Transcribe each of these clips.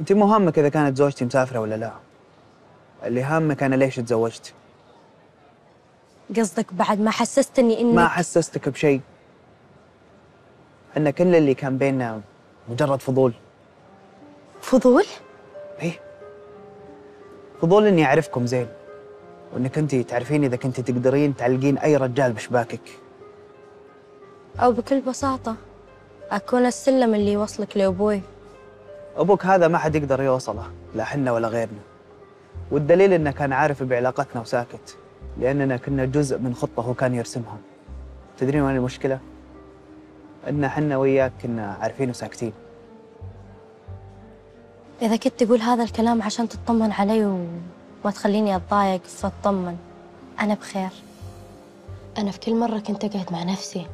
انت مو هامك إذا كانت زوجتي مسافرة ولا لا. اللي هامك أنا ليش تزوجت؟ قصدك بعد ما حسستني انك ما حسستك بشيء. إن كل اللي كان بيننا مجرد فضول. فضول؟ إيه. فضول إني أعرفكم زين. وإنك أنت تعرفين إذا كنت تقدرين تعلقين أي رجال بشباكك. أو بكل بساطة أكون السلم اللي يوصلك لأبوي. أبوك هذا ما حد يقدر يوصله لا حنا ولا غيرنا. والدليل إنه كان عارف بعلاقتنا وساكت لأننا كنا جزء من خطة هو كان يرسمها. تدرين وين المشكلة؟ إن حنا وياك كنا عارفين وساكتين. إذا كنت تقول هذا الكلام عشان تطمن علي وما تخليني أتضايق فاطمن أنا بخير. أنا في كل مرة كنت أقعد مع نفسي.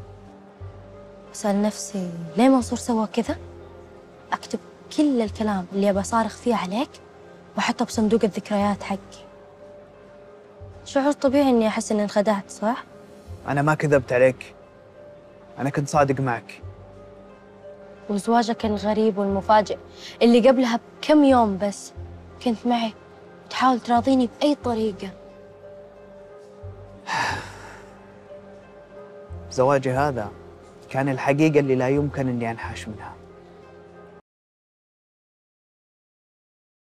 أسأل نفسي ليه منصور سوى كذا؟ أكتب. كل الكلام اللي أبى صارخ فيه عليك وأحطه بصندوق الذكريات حقي. شعور طبيعي إني أحس إني انخدعت صح؟ أنا ما كذبت عليك. أنا كنت صادق معك. وزواجك الغريب والمفاجئ اللي قبلها بكم يوم بس كنت معي تحاول تراضيني بأي طريقة. زواجي هذا كان الحقيقة اللي لا يمكن إني أنحاش منها.